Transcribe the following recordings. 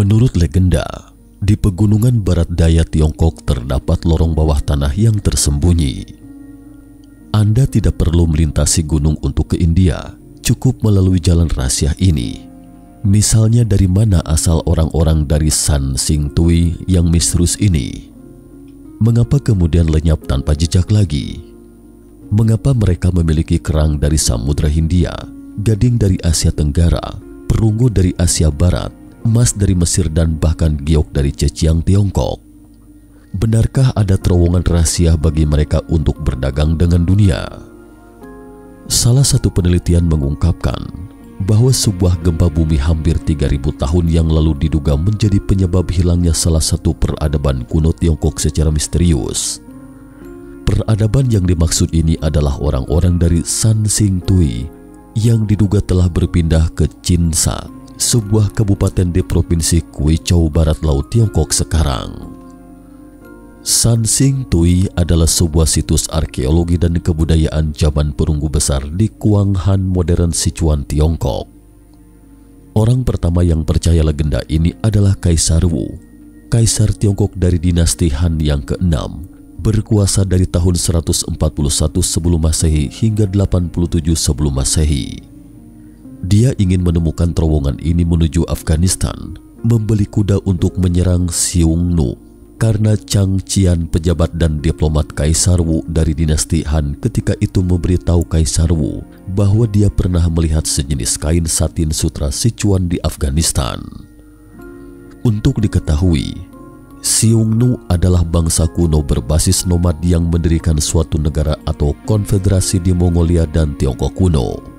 Menurut legenda, di pegunungan barat daya Tiongkok terdapat lorong bawah tanah yang tersembunyi. Anda tidak perlu melintasi gunung untuk ke India, cukup melalui jalan rahasia ini. Misalnya dari mana asal orang-orang dari San Sing Tui yang misterius ini? Mengapa kemudian lenyap tanpa jejak lagi? Mengapa mereka memiliki kerang dari Samudra Hindia, gading dari Asia Tenggara, perunggu dari Asia Barat, emas dari Mesir dan bahkan giok dari Zhejiang Tiongkok? Benarkah ada terowongan rahasia bagi mereka untuk berdagang dengan dunia? Salah satu penelitian mengungkapkan bahwa sebuah gempa bumi hampir 3000 tahun yang lalu diduga menjadi penyebab hilangnya salah satu peradaban kuno Tiongkok secara misterius. Peradaban yang dimaksud ini adalah orang-orang dari San Sing Tui yang diduga telah berpindah ke Cinsa, sebuah kabupaten di provinsi Kuichou Barat Laut Tiongkok sekarang. San Sing Tui adalah sebuah situs arkeologi dan kebudayaan zaman perunggu besar di Kuanghan modern Sichuan, Tiongkok. Orang pertama yang percaya legenda ini adalah Kaisar Wu, Kaisar Tiongkok dari dinasti Han yang keenam, berkuasa dari tahun 141 sebelum Masehi hingga 87 sebelum Masehi. Dia ingin menemukan terowongan ini menuju Afghanistan, membeli kuda untuk menyerang Siung Nu karena Chang Qian pejabat dan diplomat Kaisar Wu dari dinasti Han ketika itu memberitahu Kaisar Wu bahwa dia pernah melihat sejenis kain satin sutra Sichuan di Afghanistan. Untuk diketahui, Xiongnu adalah bangsa kuno berbasis nomad yang mendirikan suatu negara atau konfederasi di Mongolia dan Tiongkok kuno.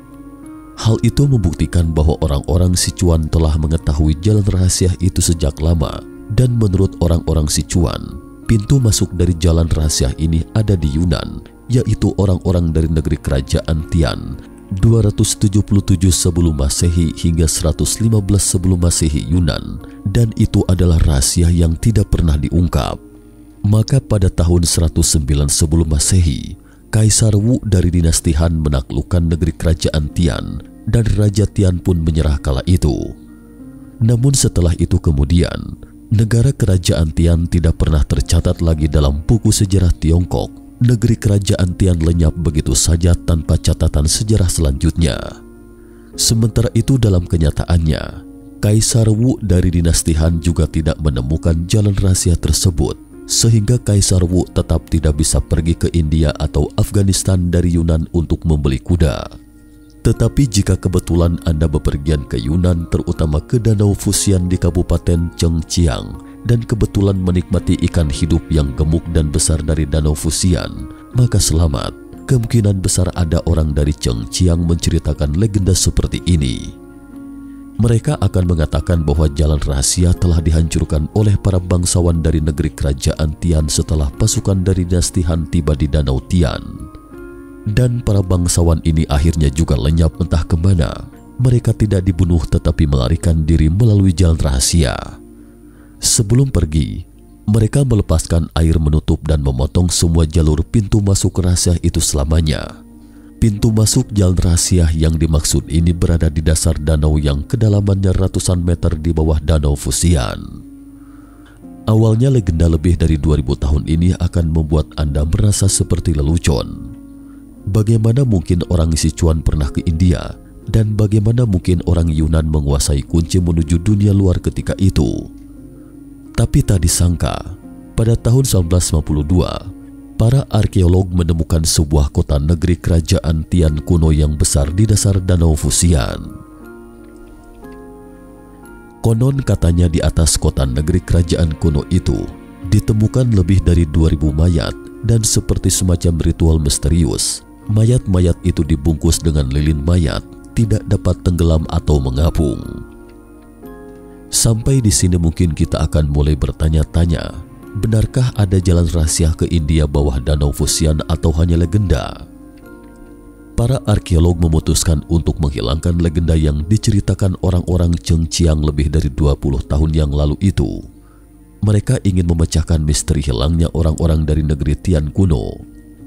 Hal itu membuktikan bahwa orang-orang Sichuan telah mengetahui jalan rahasia itu sejak lama dan menurut orang-orang Sichuan, pintu masuk dari jalan rahasia ini ada di Yunan, yaitu orang-orang dari negeri kerajaan Tian 277 sebelum Masehi hingga 115 sebelum Masehi Yunan dan itu adalah rahasia yang tidak pernah diungkap. Maka pada tahun 109 sebelum Masehi, Kaisar Wu dari dinasti Han menaklukkan negeri kerajaan Tian dan Raja Tian pun menyerah kala itu. Namun setelah itu kemudian, negara kerajaan Tian tidak pernah tercatat lagi dalam buku sejarah Tiongkok. Negeri kerajaan Tian lenyap begitu saja tanpa catatan sejarah selanjutnya. Sementara itu dalam kenyataannya, Kaisar Wu dari dinasti Han juga tidak menemukan jalan rahasia tersebut, sehingga Kaisar Wu tetap tidak bisa pergi ke India atau Afghanistan dari Yunan untuk membeli kuda. Tetapi jika kebetulan Anda bepergian ke Yunan terutama ke Danau Fusian di Kabupaten Chengqiang dan kebetulan menikmati ikan hidup yang gemuk dan besar dari Danau Fusian, maka selamat. Kemungkinan besar ada orang dari Chengqiang menceritakan legenda seperti ini. Mereka akan mengatakan bahwa jalan rahasia telah dihancurkan oleh para bangsawan dari negeri kerajaan Tian setelah pasukan dari dinasti Han tiba di Danau Tian. Dan para bangsawan ini akhirnya juga lenyap entah ke mana. Mereka tidak dibunuh tetapi melarikan diri melalui jalan rahasia. Sebelum pergi, mereka melepaskan air menutup dan memotong semua jalur pintu masuk rahasia itu selamanya. Pintu masuk jalan rahasia yang dimaksud ini berada di dasar danau yang kedalamannya ratusan meter di bawah danau Fusian. Awalnya legenda lebih dari 2000 tahun ini akan membuat Anda merasa seperti lelucon. Bagaimana mungkin orang Sichuan pernah ke India dan bagaimana mungkin orang Yunan menguasai kunci menuju dunia luar ketika itu? Tapi tak disangka, pada tahun 1952, para arkeolog menemukan sebuah kota negeri kerajaan Tian kuno yang besar di dasar Danau Fusian. Konon katanya di atas kota negeri kerajaan kuno itu ditemukan lebih dari 2000 mayat dan seperti semacam ritual misterius mayat-mayat itu dibungkus dengan lilin mayat, tidak dapat tenggelam atau mengapung. Sampai di sini mungkin kita akan mulai bertanya-tanya, benarkah ada jalan rahasia ke India bawah Danau Fusian atau hanya legenda? Para arkeolog memutuskan untuk menghilangkan legenda yang diceritakan orang-orang Chengqiang lebih dari 20 tahun yang lalu itu. Mereka ingin memecahkan misteri hilangnya orang-orang dari negeri Tian kuno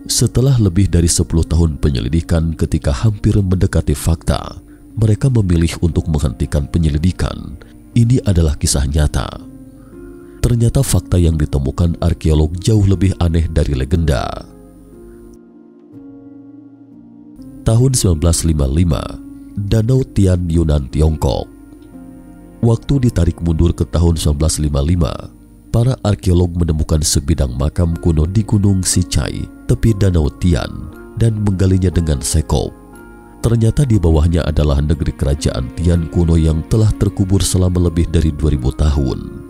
setelah lebih dari 10 tahun penyelidikan ketika hampir mendekati fakta, mereka memilih untuk menghentikan penyelidikan ini adalah kisah nyata. Ternyata fakta yang ditemukan arkeolog jauh lebih aneh dari legenda. Tahun 1955, Danau Tian Yunan Tiongkok. Waktu ditarik mundur ke tahun 1955, para arkeolog menemukan sebidang makam kuno di Gunung Sicai, tepi Danau Tian, dan menggalinya dengan sekop. Ternyata di bawahnya adalah negeri kerajaan Tian kuno yang telah terkubur selama lebih dari 2000 tahun.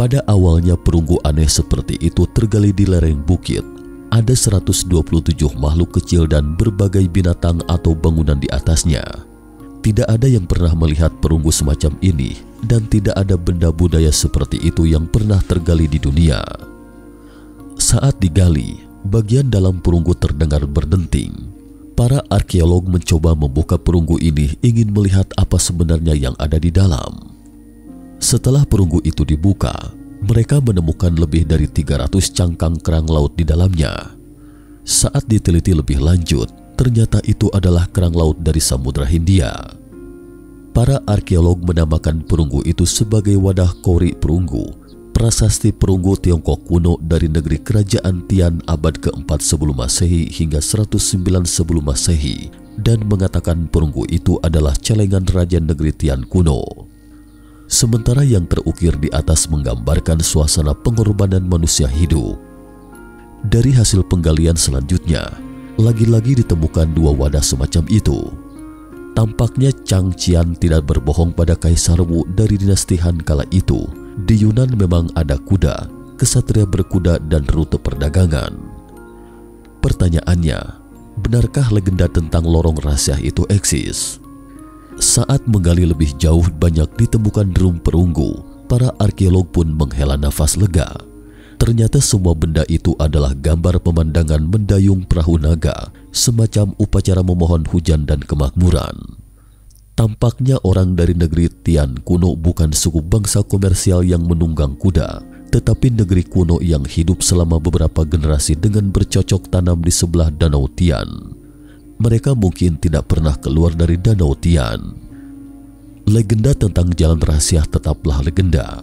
Pada awalnya perunggu aneh seperti itu tergali di lereng bukit. Ada 127 makhluk kecil dan berbagai binatang atau bangunan di atasnya. Tidak ada yang pernah melihat perunggu semacam ini dan tidak ada benda budaya seperti itu yang pernah tergali di dunia. Saat digali, bagian dalam perunggu terdengar berdenting Para arkeolog mencoba membuka perunggu ini ingin melihat apa sebenarnya yang ada di dalam. Setelah perunggu itu dibuka, mereka menemukan lebih dari 300 cangkang kerang laut di dalamnya. Saat diteliti lebih lanjut, ternyata itu adalah kerang laut dari Samudra Hindia. Para arkeolog menamakan perunggu itu sebagai wadah kori perunggu prasasti perunggu Tiongkok kuno dari negeri kerajaan Tian abad keempat sebelum masehi hingga 109 sebelum masehi dan mengatakan perunggu itu adalah celengan raja negeri Tian kuno. Sementara yang terukir di atas menggambarkan suasana pengorbanan manusia hidup. Dari hasil penggalian selanjutnya, lagi-lagi ditemukan dua wadah semacam itu. Tampaknya Chang Qian tidak berbohong pada Kaisar Wu dari dinasti Han kala itu di Yunan memang ada kuda, kesatria berkuda, dan rute perdagangan. Pertanyaannya, benarkah legenda tentang lorong rahasia itu eksis? Saat menggali lebih jauh banyak ditemukan drum perunggu, para arkeolog pun menghela nafas lega. Ternyata semua benda itu adalah gambar pemandangan mendayung perahu naga, semacam upacara memohon hujan dan kemakmuran. Tampaknya orang dari negeri Tian kuno bukan suku bangsa komersial yang menunggang kuda, tetapi negeri kuno yang hidup selama beberapa generasi dengan bercocok tanam di sebelah Danau Tian. Mereka mungkin tidak pernah keluar dari Danau Tian. Legenda tentang jalan rahasia tetaplah legenda,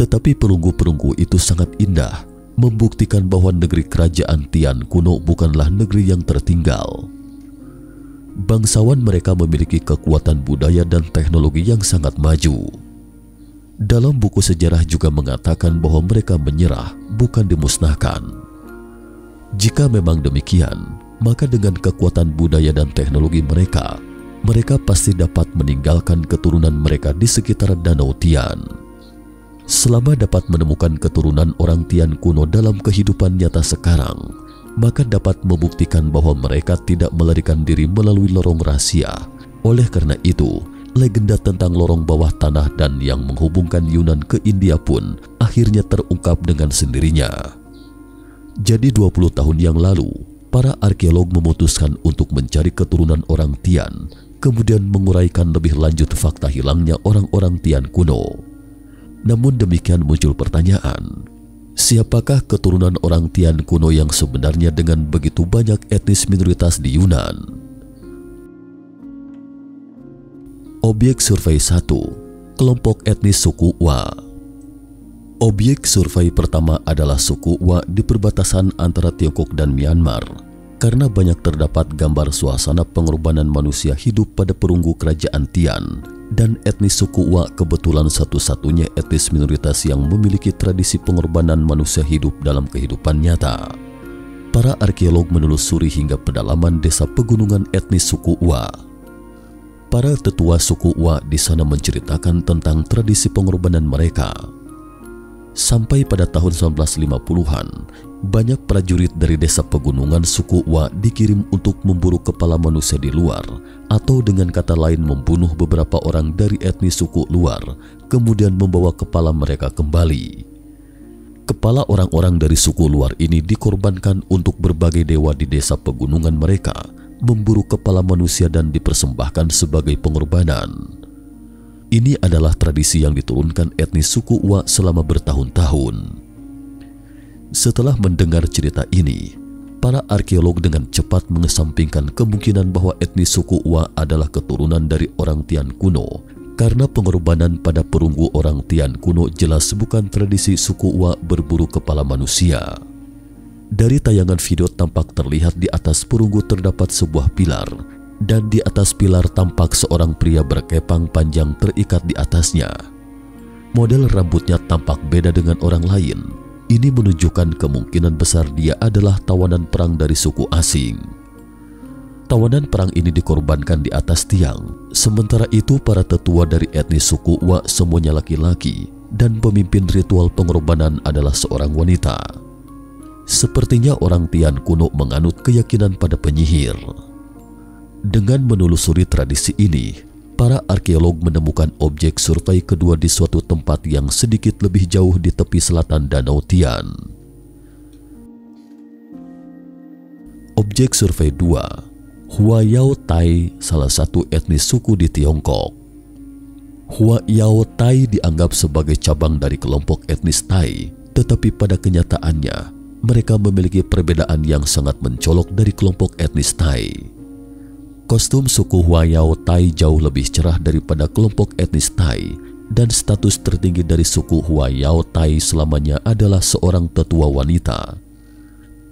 tetapi perunggu-perunggu itu sangat indah, membuktikan bahwa negeri kerajaan Tian kuno bukanlah negeri yang tertinggal bangsawan mereka memiliki kekuatan budaya dan teknologi yang sangat maju. Dalam buku sejarah juga mengatakan bahwa mereka menyerah, bukan dimusnahkan. Jika memang demikian, maka dengan kekuatan budaya dan teknologi mereka, mereka pasti dapat meninggalkan keturunan mereka di sekitar Danau Tian. Selama dapat menemukan keturunan orang Tian kuno dalam kehidupan nyata sekarang, maka dapat membuktikan bahwa mereka tidak melarikan diri melalui lorong rahasia. Oleh karena itu, legenda tentang lorong bawah tanah dan yang menghubungkan Yunan ke India pun akhirnya terungkap dengan sendirinya. Jadi 20 tahun yang lalu, para arkeolog memutuskan untuk mencari keturunan orang Tian, kemudian menguraikan lebih lanjut fakta hilangnya orang-orang Tian kuno. Namun demikian muncul pertanyaan, Siapakah keturunan orang Tian kuno yang sebenarnya dengan begitu banyak etnis minoritas di Yunan? Objek survei 1. Kelompok etnis suku Wa Objek survei pertama adalah suku Wa di perbatasan antara Tiongkok dan Myanmar karena banyak terdapat gambar suasana pengorbanan manusia hidup pada perunggu kerajaan Tian dan etnis suku Wa kebetulan satu-satunya etnis minoritas yang memiliki tradisi pengorbanan manusia hidup dalam kehidupan nyata. Para arkeolog menelusuri hingga pedalaman desa pegunungan etnis suku Wa. Para tetua suku Wa di sana menceritakan tentang tradisi pengorbanan mereka. Sampai pada tahun 1950-an, banyak prajurit dari desa pegunungan suku Wa dikirim untuk memburu kepala manusia di luar atau dengan kata lain membunuh beberapa orang dari etnis suku luar kemudian membawa kepala mereka kembali. Kepala orang-orang dari suku luar ini dikorbankan untuk berbagai dewa di desa pegunungan mereka memburu kepala manusia dan dipersembahkan sebagai pengorbanan. Ini adalah tradisi yang diturunkan etnis suku Wa selama bertahun-tahun. Setelah mendengar cerita ini, para arkeolog dengan cepat mengesampingkan kemungkinan bahwa etnis suku Wa adalah keturunan dari orang Tian kuno karena pengorbanan pada perunggu orang Tian kuno jelas bukan tradisi suku Wa berburu kepala manusia. Dari tayangan video tampak terlihat di atas perunggu terdapat sebuah pilar dan di atas pilar tampak seorang pria berkepang panjang terikat di atasnya. Model rambutnya tampak beda dengan orang lain. Ini menunjukkan kemungkinan besar dia adalah tawanan perang dari suku asing. Tawanan perang ini dikorbankan di atas tiang. Sementara itu para tetua dari etnis suku Wa semuanya laki-laki dan pemimpin ritual pengorbanan adalah seorang wanita. Sepertinya orang Tian kuno menganut keyakinan pada penyihir. Dengan menelusuri tradisi ini, para arkeolog menemukan objek survei kedua di suatu tempat yang sedikit lebih jauh di tepi selatan Danau Tian. Objek survei 2 Hua Yao Tai salah satu etnis suku di Tiongkok. Hua Yao Tai dianggap sebagai cabang dari kelompok etnis Tai, tetapi pada kenyataannya mereka memiliki perbedaan yang sangat mencolok dari kelompok etnis Tai. Kostum suku Hua Yao Tai jauh lebih cerah daripada kelompok etnis Tai dan status tertinggi dari suku Hua Yao Tai selamanya adalah seorang tetua wanita.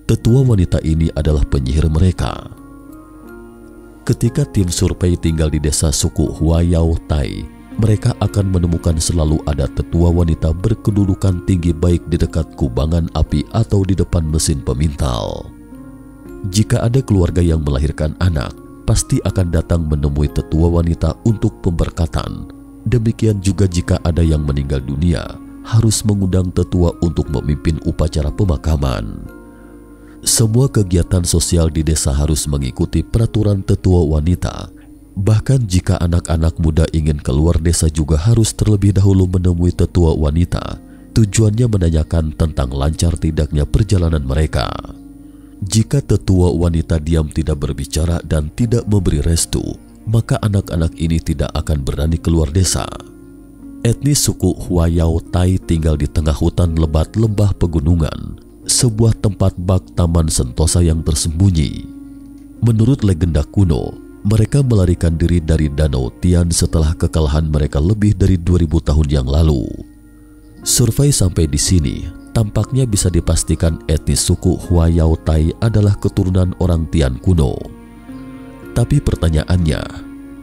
Tetua wanita ini adalah penyihir mereka. Ketika tim survei tinggal di desa suku Huayao Tai, mereka akan menemukan selalu ada tetua wanita berkedudukan tinggi baik di dekat kubangan api atau di depan mesin pemintal. Jika ada keluarga yang melahirkan anak, pasti akan datang menemui tetua wanita untuk pemberkatan. Demikian juga jika ada yang meninggal dunia, harus mengundang tetua untuk memimpin upacara pemakaman. Semua kegiatan sosial di desa harus mengikuti peraturan tetua wanita. Bahkan jika anak-anak muda ingin keluar desa juga harus terlebih dahulu menemui tetua wanita. Tujuannya menanyakan tentang lancar tidaknya perjalanan mereka. Jika tetua wanita diam tidak berbicara dan tidak memberi restu, maka anak-anak ini tidak akan berani keluar desa. Etnis suku Huayao Tai tinggal di tengah hutan lebat lembah pegunungan sebuah tempat bak taman sentosa yang tersembunyi. Menurut legenda kuno, mereka melarikan diri dari Danau Tian setelah kekalahan mereka lebih dari 2000 tahun yang lalu. Survei sampai di sini, tampaknya bisa dipastikan etnis suku Huayao Tai adalah keturunan orang Tian kuno. Tapi pertanyaannya,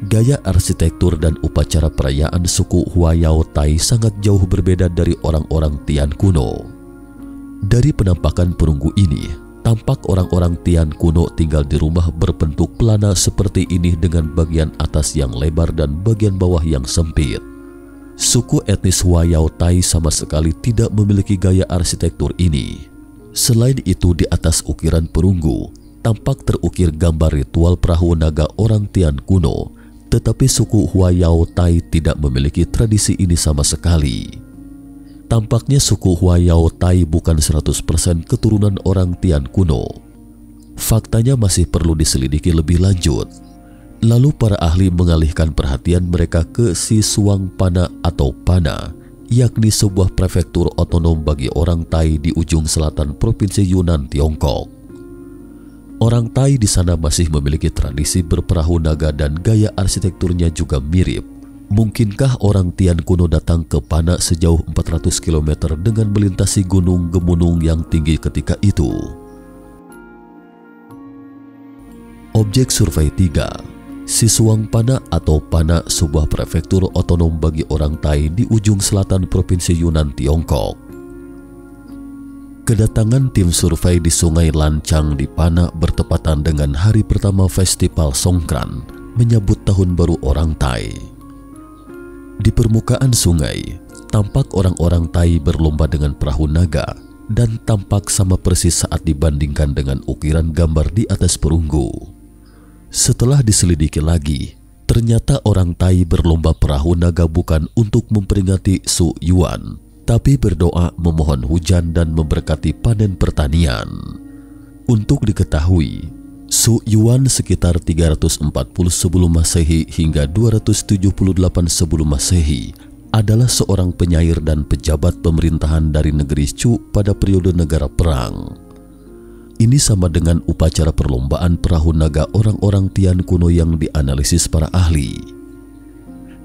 gaya arsitektur dan upacara perayaan suku Huayao Tai sangat jauh berbeda dari orang-orang Tian kuno. Dari penampakan perunggu ini, tampak orang-orang Tian kuno tinggal di rumah berbentuk pelana seperti ini dengan bagian atas yang lebar dan bagian bawah yang sempit. Suku etnis Wayao Tai sama sekali tidak memiliki gaya arsitektur ini. Selain itu, di atas ukiran perunggu, tampak terukir gambar ritual perahu naga orang Tian kuno, tetapi suku Huayao Tai tidak memiliki tradisi ini sama sekali. Tampaknya suku Huayao Tai bukan 100% keturunan orang Tian kuno. Faktanya masih perlu diselidiki lebih lanjut. Lalu para ahli mengalihkan perhatian mereka ke Sisuang Pana atau Pana, yakni sebuah prefektur otonom bagi orang Tai di ujung selatan Provinsi Yunan, Tiongkok. Orang Tai di sana masih memiliki tradisi berperahu naga dan gaya arsitekturnya juga mirip Mungkinkah orang Tian kuno datang ke Pana sejauh 400 km dengan melintasi gunung gemunung yang tinggi ketika itu? Objek survei 3 Siswang Pana atau Pana sebuah prefektur otonom bagi orang Tai di ujung selatan Provinsi Yunan, Tiongkok. Kedatangan tim survei di Sungai Lancang di Pana bertepatan dengan hari pertama Festival Songkran menyambut tahun baru orang Tai. Di permukaan sungai, tampak orang-orang Tai berlomba dengan perahu naga dan tampak sama persis saat dibandingkan dengan ukiran gambar di atas perunggu. Setelah diselidiki lagi, ternyata orang Tai berlomba perahu naga bukan untuk memperingati Su Yuan, tapi berdoa memohon hujan dan memberkati panen pertanian. Untuk diketahui, Su Yuan sekitar 340 sebelum Masehi hingga 278 sebelum Masehi adalah seorang penyair dan pejabat pemerintahan dari negeri Chu pada periode negara perang. Ini sama dengan upacara perlombaan perahu naga orang-orang Tian kuno yang dianalisis para ahli.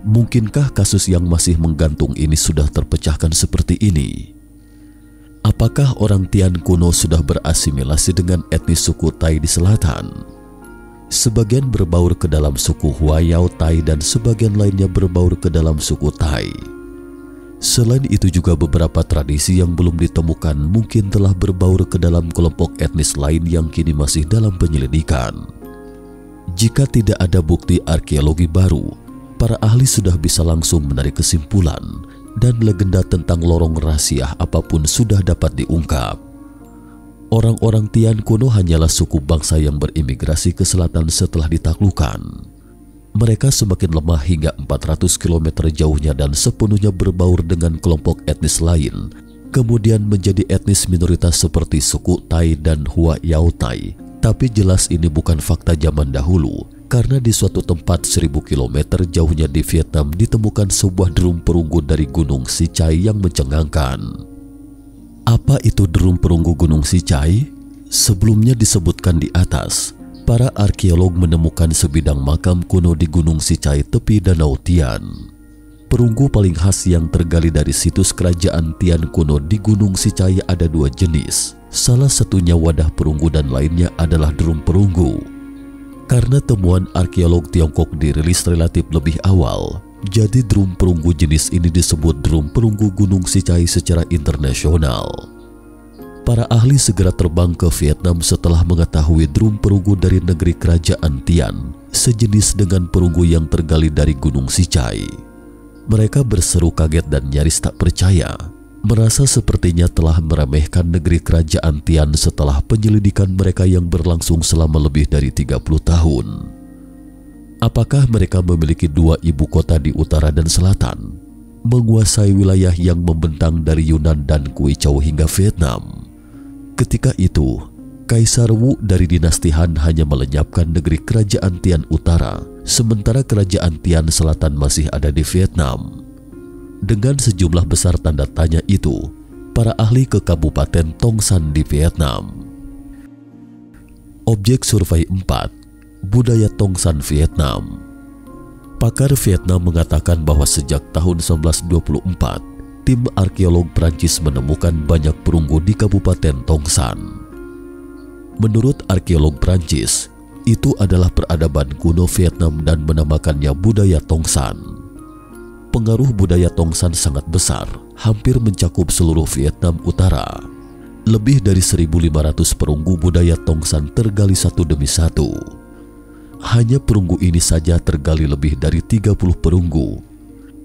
Mungkinkah kasus yang masih menggantung ini sudah terpecahkan seperti ini? Apakah orang Tian kuno sudah berasimilasi dengan etnis suku Tai di selatan? Sebagian berbaur ke dalam suku Huayao Tai dan sebagian lainnya berbaur ke dalam suku Tai. Selain itu juga beberapa tradisi yang belum ditemukan mungkin telah berbaur ke dalam kelompok etnis lain yang kini masih dalam penyelidikan. Jika tidak ada bukti arkeologi baru, para ahli sudah bisa langsung menarik kesimpulan dan legenda tentang lorong rahasia apa pun sudah dapat diungkap. Orang-orang Tian kuno hanyalah suku bangsa yang berimigrasi ke selatan setelah ditaklukkan. Mereka semakin lemah hingga 400 km jauhnya dan sepenuhnya berbaur dengan kelompok etnis lain, kemudian menjadi etnis minoritas seperti suku Tai dan Hua Yao Tai. Tapi jelas ini bukan fakta zaman dahulu, karena di suatu tempat seribu kilometer jauhnya di Vietnam ditemukan sebuah drum perunggu dari Gunung Sicai yang mencengangkan. Apa itu drum perunggu Gunung Sicai? Sebelumnya disebutkan di atas, para arkeolog menemukan sebidang makam kuno di Gunung Sicai tepi Danau Tian. Perunggu paling khas yang tergali dari situs kerajaan Tian kuno di Gunung Sicai ada dua jenis. Salah satunya wadah perunggu dan lainnya adalah drum perunggu. Karena temuan arkeolog Tiongkok dirilis relatif lebih awal, jadi drum perunggu jenis ini disebut drum perunggu Gunung Sicai secara internasional. Para ahli segera terbang ke Vietnam setelah mengetahui drum perunggu dari negeri kerajaan Tian, sejenis dengan perunggu yang tergali dari Gunung Sicai. Mereka berseru kaget dan nyaris tak percaya merasa sepertinya telah meremehkan negeri kerajaan Tian setelah penyelidikan mereka yang berlangsung selama lebih dari 30 tahun. Apakah mereka memiliki dua ibu kota di utara dan selatan, menguasai wilayah yang membentang dari Yunan dan Kuichou hingga Vietnam? Ketika itu, Kaisar Wu dari dinasti Han hanya melenyapkan negeri kerajaan Tian Utara, sementara kerajaan Tian Selatan masih ada di Vietnam. Dengan sejumlah besar tanda tanya itu, para ahli ke Kabupaten Tongsan di Vietnam. Objek survei 4, Budaya Tongsan Vietnam. Pakar Vietnam mengatakan bahwa sejak tahun 1924, tim arkeolog Prancis menemukan banyak perunggu di Kabupaten Tongsan. Menurut arkeolog Prancis, itu adalah peradaban kuno Vietnam dan menamakannya budaya Tongsan pengaruh budaya Tongsan sangat besar, hampir mencakup seluruh Vietnam Utara. Lebih dari 1.500 perunggu budaya Tongsan tergali satu demi satu. Hanya perunggu ini saja tergali lebih dari 30 perunggu.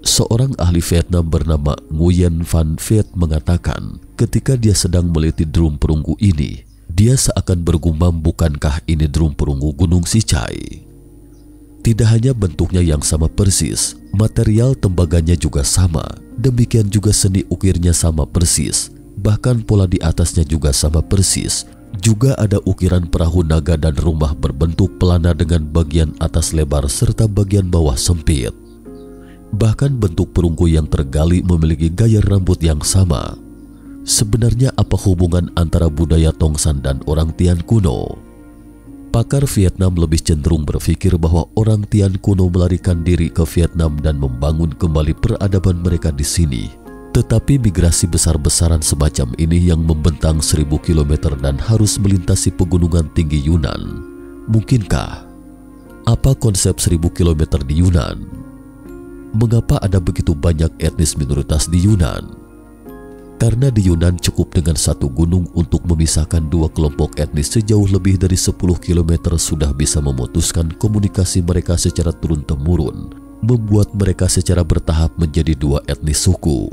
Seorang ahli Vietnam bernama Nguyen Van Viet mengatakan ketika dia sedang meliti drum perunggu ini, dia seakan bergumam bukankah ini drum perunggu Gunung Sicai. Tidak hanya bentuknya yang sama persis, material tembaganya juga sama. Demikian juga seni ukirnya sama persis. Bahkan pola di atasnya juga sama persis. Juga ada ukiran perahu naga dan rumah berbentuk pelana dengan bagian atas lebar serta bagian bawah sempit. Bahkan bentuk perunggu yang tergali memiliki gaya rambut yang sama. Sebenarnya apa hubungan antara budaya Tongsan dan orang Tian kuno? Pakar Vietnam lebih cenderung berpikir bahwa orang Tian kuno melarikan diri ke Vietnam dan membangun kembali peradaban mereka di sini. Tetapi migrasi besar-besaran semacam ini yang membentang seribu kilometer dan harus melintasi pegunungan tinggi Yunan. Mungkinkah? Apa konsep seribu kilometer di Yunan? Mengapa ada begitu banyak etnis minoritas di Yunan? Karena di Yunan cukup dengan satu gunung untuk memisahkan dua kelompok etnis sejauh lebih dari 10 km sudah bisa memutuskan komunikasi mereka secara turun-temurun, membuat mereka secara bertahap menjadi dua etnis suku.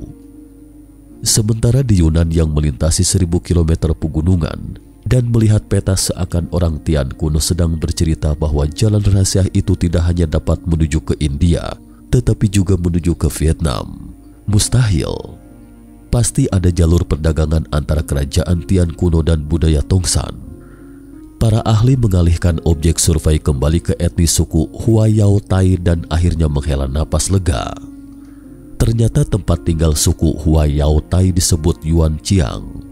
Sementara di Yunan yang melintasi 1000 km pegunungan dan melihat peta seakan orang Tian kuno sedang bercerita bahwa jalan rahasia itu tidak hanya dapat menuju ke India, tetapi juga menuju ke Vietnam. Mustahil pasti ada jalur perdagangan antara kerajaan Tian kuno dan budaya Tongsan. Para ahli mengalihkan objek survei kembali ke etnis suku Huayao Tai dan akhirnya menghela napas lega. Ternyata tempat tinggal suku Huayao Tai disebut Yuan Chiang.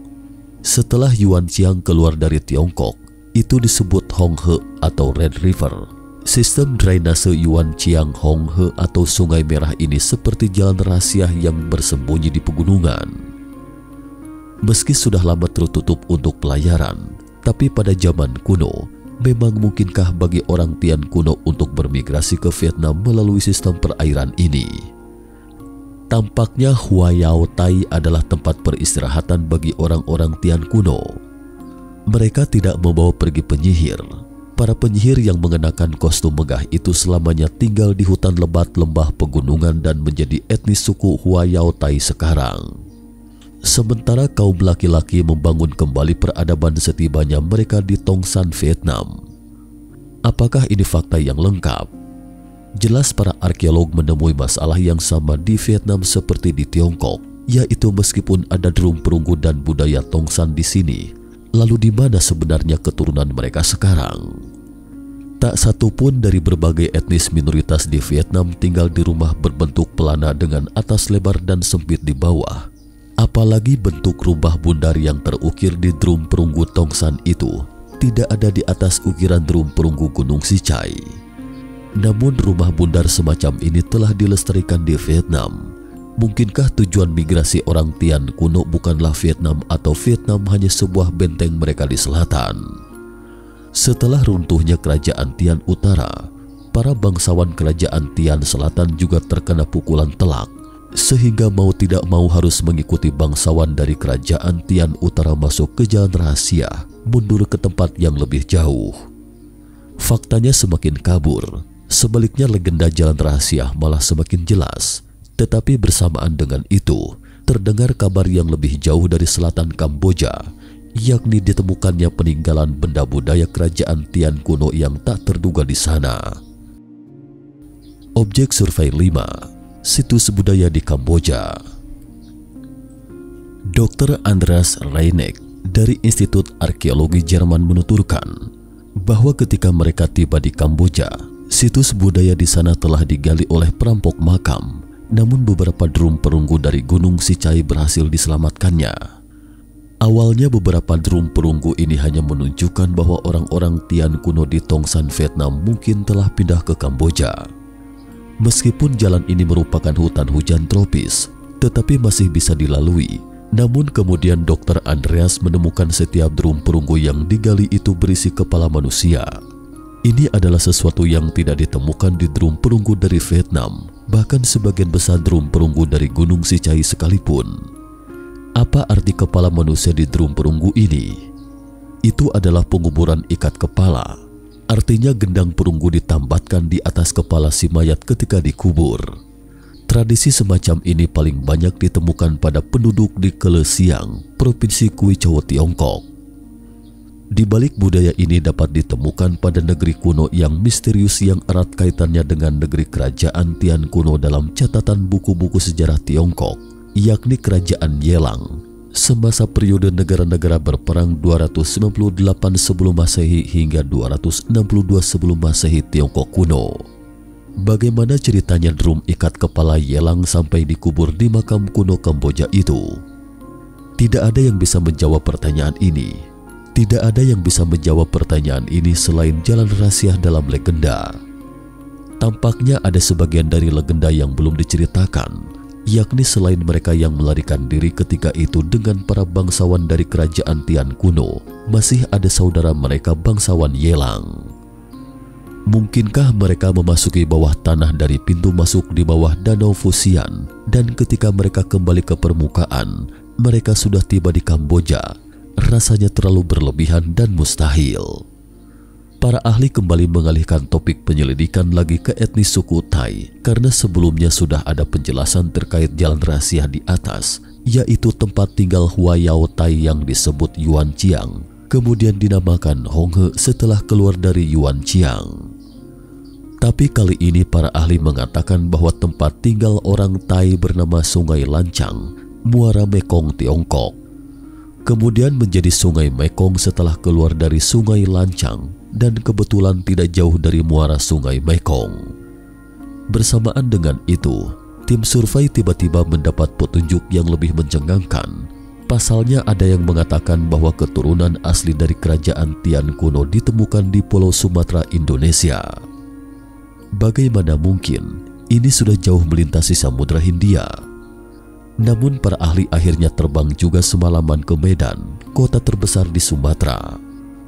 Setelah Yuan Chiang keluar dari Tiongkok, itu disebut Honghe atau Red River. Sistem drainase Yuan Chiang Hong He atau Sungai Merah ini seperti jalan rahasia yang bersembunyi di pegunungan. Meski sudah lama tertutup untuk pelayaran, tapi pada zaman kuno, memang mungkinkah bagi orang Tian kuno untuk bermigrasi ke Vietnam melalui sistem perairan ini? Tampaknya Hua Yao Tai adalah tempat peristirahatan bagi orang-orang Tian kuno. Mereka tidak membawa pergi penyihir. Para penyihir yang mengenakan kostum megah itu selamanya tinggal di hutan lebat lembah pegunungan dan menjadi etnis suku Hua Yao Tai sekarang. Sementara kaum laki-laki membangun kembali peradaban setibanya mereka di Tongsan, Vietnam. Apakah ini fakta yang lengkap? Jelas para arkeolog menemui masalah yang sama di Vietnam seperti di Tiongkok, yaitu meskipun ada drum perunggu dan budaya Tongsan di sini, lalu di mana sebenarnya keturunan mereka sekarang? Tak satu pun dari berbagai etnis minoritas di Vietnam tinggal di rumah berbentuk pelana dengan atas lebar dan sempit di bawah Apalagi bentuk rumah bundar yang terukir di drum perunggu Tongsan itu tidak ada di atas ukiran drum perunggu Gunung Sicai. Namun rumah bundar semacam ini telah dilestarikan di Vietnam. Mungkinkah tujuan migrasi orang Tian kuno bukanlah Vietnam atau Vietnam hanya sebuah benteng mereka di selatan? Setelah runtuhnya kerajaan Tian Utara, para bangsawan kerajaan Tian Selatan juga terkena pukulan telak sehingga mau tidak mau harus mengikuti bangsawan dari kerajaan Tian Utara masuk ke jalan rahasia, mundur ke tempat yang lebih jauh. Faktanya semakin kabur, sebaliknya legenda jalan rahasia malah semakin jelas. Tetapi bersamaan dengan itu, terdengar kabar yang lebih jauh dari selatan Kamboja, yakni ditemukannya peninggalan benda budaya kerajaan Tian kuno yang tak terduga di sana. Objek survei 5 situs budaya di Kamboja. Dr. Andreas Reineck dari Institut Arkeologi Jerman menuturkan bahwa ketika mereka tiba di Kamboja, situs budaya di sana telah digali oleh perampok makam, namun beberapa drum perunggu dari Gunung Sicai berhasil diselamatkannya. Awalnya beberapa drum perunggu ini hanya menunjukkan bahwa orang-orang Tian kuno di Tongsan Vietnam mungkin telah pindah ke Kamboja. Meskipun jalan ini merupakan hutan hujan tropis, tetapi masih bisa dilalui. Namun kemudian dokter Andreas menemukan setiap drum perunggu yang digali itu berisi kepala manusia. Ini adalah sesuatu yang tidak ditemukan di drum perunggu dari Vietnam, bahkan sebagian besar drum perunggu dari Gunung Sicai sekalipun. Apa arti kepala manusia di drum perunggu ini? Itu adalah penguburan ikat kepala Artinya gendang perunggu ditambatkan di atas kepala si mayat ketika dikubur. Tradisi semacam ini paling banyak ditemukan pada penduduk di Kelesiang, Provinsi Kuichou, Tiongkok. Di balik budaya ini dapat ditemukan pada negeri kuno yang misterius yang erat kaitannya dengan negeri kerajaan Tian kuno dalam catatan buku-buku sejarah Tiongkok, yakni Kerajaan Yelang, semasa periode negara-negara berperang 298 sebelum Masehi hingga 262 sebelum Masehi Tiongkok kuno. Bagaimana ceritanya drum ikat kepala Yelang sampai dikubur di makam kuno Kamboja itu? Tidak ada yang bisa menjawab pertanyaan ini. Tidak ada yang bisa menjawab pertanyaan ini selain jalan rahasia dalam legenda. Tampaknya ada sebagian dari legenda yang belum diceritakan, yakni selain mereka yang melarikan diri ketika itu dengan para bangsawan dari kerajaan Tian kuno, masih ada saudara mereka bangsawan Yelang. Mungkinkah mereka memasuki bawah tanah dari pintu masuk di bawah Danau Fusian dan ketika mereka kembali ke permukaan, mereka sudah tiba di Kamboja? Rasanya terlalu berlebihan dan mustahil para ahli kembali mengalihkan topik penyelidikan lagi ke etnis suku Tai karena sebelumnya sudah ada penjelasan terkait jalan rahasia di atas, yaitu tempat tinggal Hua Yao Tai yang disebut Yuan Chiang, kemudian dinamakan Hong He setelah keluar dari Yuan Chiang. Tapi kali ini para ahli mengatakan bahwa tempat tinggal orang Tai bernama Sungai Lancang, Muara Mekong Tiongkok. Kemudian menjadi Sungai Mekong setelah keluar dari Sungai Lancang dan kebetulan tidak jauh dari muara sungai Mekong. Bersamaan dengan itu, tim survei tiba-tiba mendapat petunjuk yang lebih mencengangkan. Pasalnya ada yang mengatakan bahwa keturunan asli dari kerajaan Tian kuno ditemukan di Pulau Sumatera, Indonesia. Bagaimana mungkin ini sudah jauh melintasi Samudra Hindia? Namun para ahli akhirnya terbang juga semalaman ke Medan, kota terbesar di Sumatera.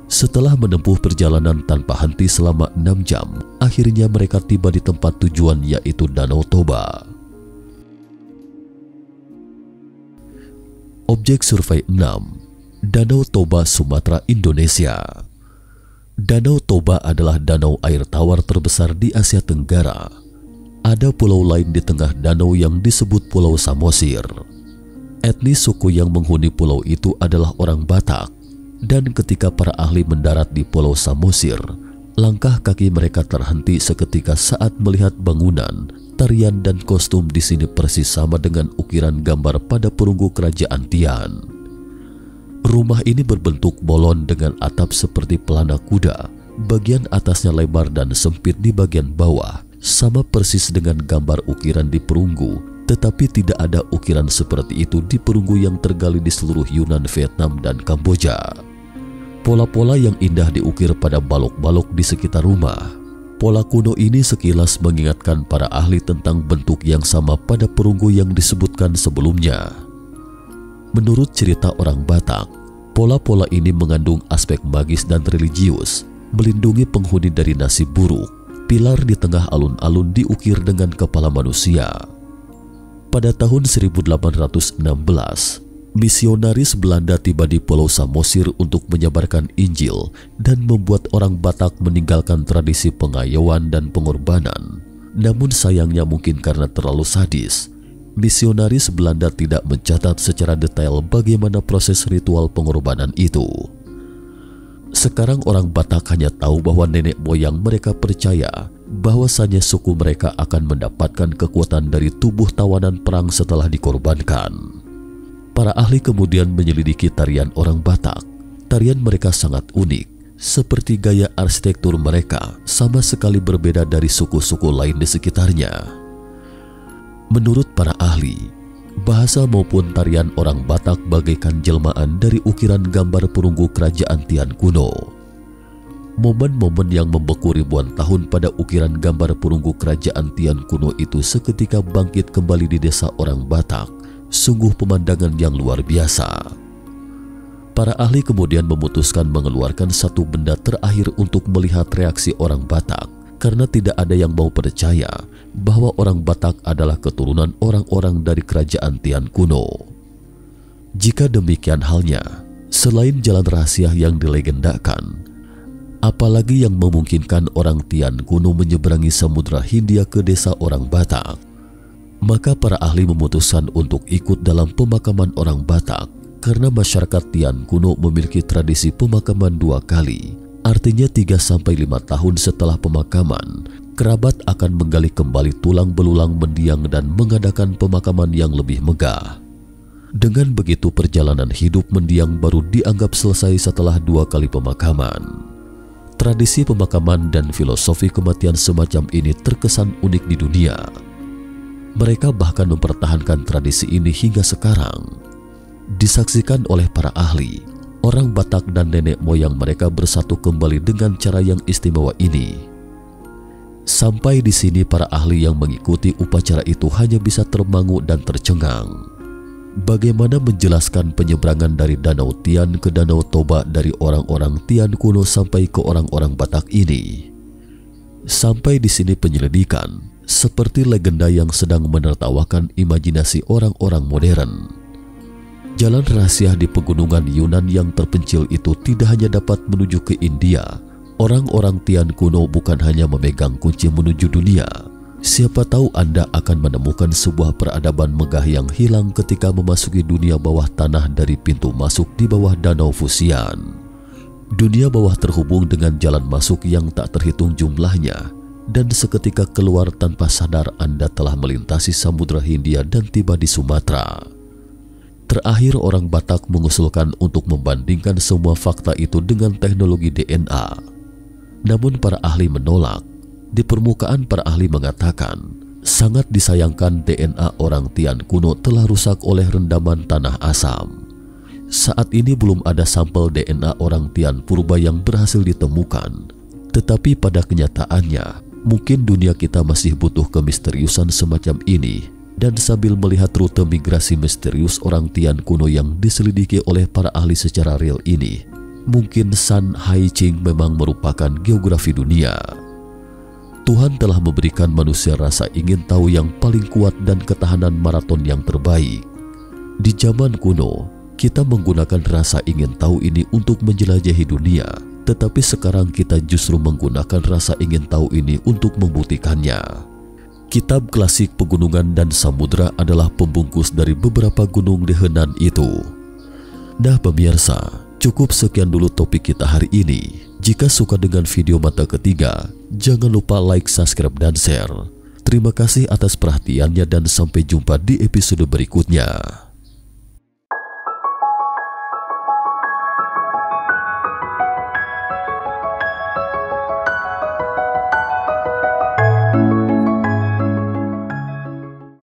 Setelah menempuh perjalanan tanpa henti selama enam jam, akhirnya mereka tiba di tempat tujuan yaitu Danau Toba. Objek survei 6 Danau Toba, Sumatera, Indonesia Danau Toba adalah danau air tawar terbesar di Asia Tenggara. Ada pulau lain di tengah danau yang disebut Pulau Samosir. Etnis suku yang menghuni pulau itu adalah orang Batak, dan ketika para ahli mendarat di Pulau Samosir, langkah kaki mereka terhenti seketika saat melihat bangunan, tarian dan kostum di sini persis sama dengan ukiran gambar pada perunggu kerajaan Tian. Rumah ini berbentuk bolon dengan atap seperti pelana kuda. Bagian atasnya lebar dan sempit di bagian bawah, sama persis dengan gambar ukiran di perunggu, tetapi tidak ada ukiran seperti itu di perunggu yang tergali di seluruh Yunan, Vietnam, dan Kamboja. Pola-pola yang indah diukir pada balok-balok di sekitar rumah. Pola kuno ini sekilas mengingatkan para ahli tentang bentuk yang sama pada perunggu yang disebutkan sebelumnya. Menurut cerita orang Batak, pola-pola ini mengandung aspek magis dan religius, melindungi penghuni dari nasib buruk. Pilar di tengah alun-alun diukir dengan kepala manusia. Pada tahun 1816, misionaris Belanda tiba di Pulau Samosir untuk menyebarkan Injil dan membuat orang Batak meninggalkan tradisi pengayuan dan pengorbanan. Namun sayangnya mungkin karena terlalu sadis, misionaris Belanda tidak mencatat secara detail bagaimana proses ritual pengorbanan itu. Sekarang orang Batak hanya tahu bahwa nenek moyang mereka percaya bahwasanya suku mereka akan mendapatkan kekuatan dari tubuh tawanan perang setelah dikorbankan. Para ahli kemudian menyelidiki tarian orang Batak. Tarian mereka sangat unik, seperti gaya arsitektur mereka sama sekali berbeda dari suku-suku lain di sekitarnya. Menurut para ahli, bahasa maupun tarian orang Batak bagaikan jelmaan dari ukiran gambar perunggu kerajaan Tian kuno. Momen-momen yang membeku ribuan tahun pada ukiran gambar perunggu kerajaan Tian kuno itu seketika bangkit kembali di desa orang Batak. Sungguh pemandangan yang luar biasa. Para ahli kemudian memutuskan mengeluarkan satu benda terakhir untuk melihat reaksi orang Batak karena tidak ada yang mau percaya bahwa orang Batak adalah keturunan orang-orang dari kerajaan Tian kuno. Jika demikian halnya, selain jalan rahasia yang dilegendakan, apalagi yang memungkinkan orang Tian kuno menyeberangi Samudra Hindia ke desa orang Batak, maka para ahli memutuskan untuk ikut dalam pemakaman orang Batak karena masyarakat Tian kuno memiliki tradisi pemakaman dua kali, Artinya 3 sampai 5 tahun setelah pemakaman, kerabat akan menggali kembali tulang belulang mendiang dan mengadakan pemakaman yang lebih megah. Dengan begitu perjalanan hidup mendiang baru dianggap selesai setelah dua kali pemakaman. Tradisi pemakaman dan filosofi kematian semacam ini terkesan unik di dunia. Mereka bahkan mempertahankan tradisi ini hingga sekarang. Disaksikan oleh para ahli, orang Batak dan nenek moyang mereka bersatu kembali dengan cara yang istimewa ini. Sampai di sini para ahli yang mengikuti upacara itu hanya bisa termangu dan tercengang. Bagaimana menjelaskan penyeberangan dari Danau Tian ke Danau Toba dari orang-orang Tian kuno sampai ke orang-orang Batak ini? Sampai di sini penyelidikan, seperti legenda yang sedang menertawakan imajinasi orang-orang modern. Jalan rahasia di pegunungan Yunan yang terpencil itu tidak hanya dapat menuju ke India. Orang-orang Tian kuno bukan hanya memegang kunci menuju dunia. Siapa tahu Anda akan menemukan sebuah peradaban megah yang hilang ketika memasuki dunia bawah tanah dari pintu masuk di bawah Danau Fusian. Dunia bawah terhubung dengan jalan masuk yang tak terhitung jumlahnya dan seketika keluar tanpa sadar Anda telah melintasi Samudra Hindia dan tiba di Sumatera. Terakhir orang Batak mengusulkan untuk membandingkan semua fakta itu dengan teknologi DNA. Namun para ahli menolak. Di permukaan para ahli mengatakan, sangat disayangkan DNA orang Tian kuno telah rusak oleh rendaman tanah asam. Saat ini belum ada sampel DNA orang Tian purba yang berhasil ditemukan. Tetapi pada kenyataannya, Mungkin dunia kita masih butuh kemisteriusan semacam ini dan sambil melihat rute migrasi misterius orang Tian kuno yang diselidiki oleh para ahli secara real ini, mungkin San Hai Ching memang merupakan geografi dunia. Tuhan telah memberikan manusia rasa ingin tahu yang paling kuat dan ketahanan maraton yang terbaik. Di zaman kuno, kita menggunakan rasa ingin tahu ini untuk menjelajahi dunia tetapi sekarang kita justru menggunakan rasa ingin tahu ini untuk membuktikannya. Kitab klasik pegunungan dan samudra adalah pembungkus dari beberapa gunung di Henan itu. Nah pemirsa, cukup sekian dulu topik kita hari ini. Jika suka dengan video mata ketiga, jangan lupa like, subscribe, dan share. Terima kasih atas perhatiannya dan sampai jumpa di episode berikutnya.